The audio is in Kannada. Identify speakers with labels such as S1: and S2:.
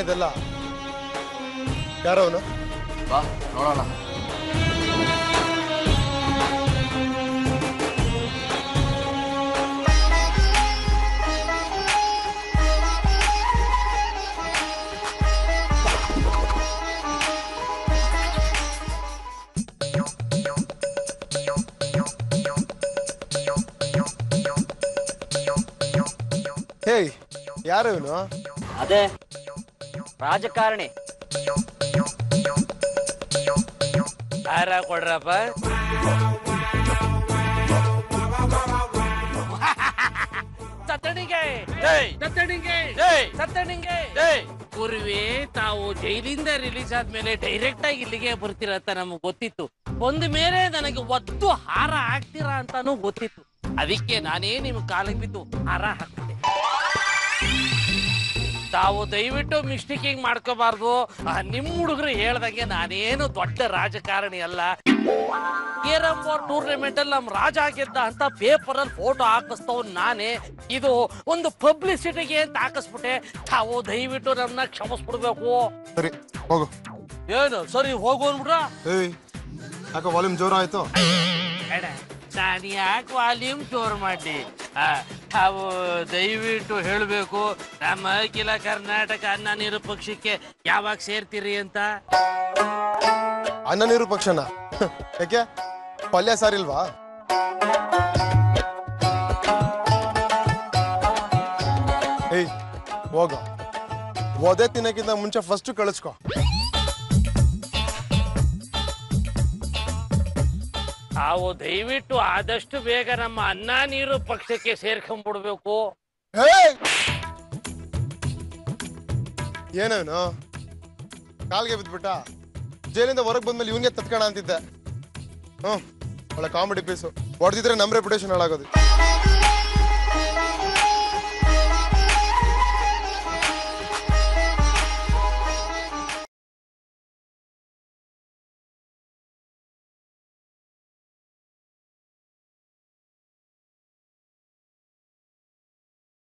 S1: ಇದೆಲ್ಲ ಯಾರವನು
S2: ಬಾ ನೋಡೋಣ
S1: ಹೇಯ್ ಯಾರು ಇವನು
S2: ಅದೇ ರಾಜಕಾರಣಿ.
S3: ಯಾರ ಕೊಡ್ರಪ್ಪ? ಪೂರ್ವಿ ತಾವು ಜೈಲಿಂದ ರಿಲೀಸ್ ಆದ್ಮೇಲೆ ಡೈರೆಕ್ಟ್ ಆಗಿ ಇಲ್ಲಿಗೆ ಬರ್ತೀರ ಅಂತ ನಮಗ್ ಗೊತ್ತಿತ್ತು. ಒಂದ್ ಮೇಲೆ ನನಗೆ ಒದ್ದು ಹಾರ ಹಾಕ್ತೀರಾ ಅಂತಾನು ಗೊತ್ತಿತ್ತು. ಅದಕ್ಕೆ ನಾನೇ ನಿಮ್ ಕಾಲಿಗೆ ಬಿದ್ದು ಹಾರ ಹಾಕ್ಬಿಟ್ಟೆ ತಾವು ದಯವಿಟ್ಟು ಮಿಸ್ಟೇಕಿಂಗ್ ಮಾಡ್ಕೋಬಾರ್ದು. ನಿಮ್ಮ ನಿಮ್ ಹುಡುಗರು ಹೇಳ್ದಂಗೆ ನಾನೇನು ದೊಡ್ಡ ರಾಜಕಾರಣಿ ಅಲ್ಲ. ಕೇರಂ ಬೋರ್ಡ್ ಟೂರ್ನಮೆಂಟ್ ಅಲ್ಲಿ ನಮ್ ರಾಜ ಆಗಿದ್ದ ಅಂತ ಪೇಪರ್ ಅಲ್ಲಿ ಫೋಟೋ ಹಾಕಿಸ್ತವ್ ನಾನೇ. ಇದು ಒಂದು ಪಬ್ಲಿಸಿಟಿಗೆ ಅಂತ ಹಾಕಿಸ್ಬಿಟ್ಟೆ. ತಾವು ದಯವಿಟ್ಟು ನನ್ನ ಕ್ಷಮಿಸ್ಬಿಡ್ಬೇಕು.
S1: ಸರಿ ಹೋಗು.
S3: ಏನು? ಸರಿ ಹೋಗು
S1: ಏಯ್ ಯಾಕೋ ವಾಲ್ಯೂಮ್ ಜೋರ ಆಯ್ತು
S3: ನಾನು ಯಾಕೆ ವಾಲ್ಯೂಮ್ ಜೋರ್ ಮಾಡಿ ತಾವು ದಯವಿಟ್ಟು ಹೇಳಬೇಕು, ನಮ್ಮ ಅಖಿಲ ಕರ್ನಾಟಕ ಅನ್ನ ನೀರು ಪಕ್ಷಕ್ಕೆ ಯಾವಾಗ ಸೇರ್ತೀರಿ ಅಂತ?
S1: ಅನ್ನ ನೀರು ಪಕ್ಷನ ಯಾಕೆ? ಪಲ್ಯ ಸಾರಿಲ್ವಾ? ಏಯ್, ಹೋಗ. ಒದೆ ತಿನ್ನಕ್ಕಿಂತ ಮುಂಚೆ ಫಸ್ಟ್ ಕಳಿಸ್ಕೊ.
S3: ತಾವು ದಯವಿಟ್ಟು ಆದಷ್ಟು ಬೇಗ ನಮ್ಮ ಅನ್ನ ನೀರು ಪಕ್ಷಕ್ಕೆ ಸೇರ್ಕೊಂಡ್ಬಿಡ್ಬೇಕು!
S1: ಏನೇನು ಕಾಲ್ಗೆ ಬಿದ್ಬಿಟ್ಟ? ಜೈಲಿಂದ ಹೊರಗೆ ಬಂದ್ಮೇಲೆ ಇವನ್ಗೆ ತತ್ಕೋಣ ಅಂತಿದ್ದೆ. ಹ್ಞೂ ಒಳ್ಳೆ ಕಾಮಿಡಿ ಪೀಸು ಹೊಡೆದಿದ್ರೆ ನಮ್ಮ ರೆಪ್ಯುಟೇಷನ್ ಹಾಳಾಗೋದು.